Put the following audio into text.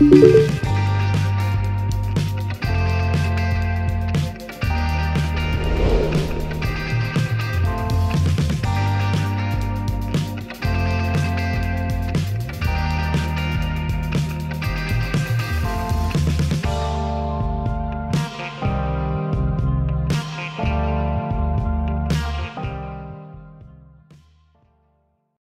you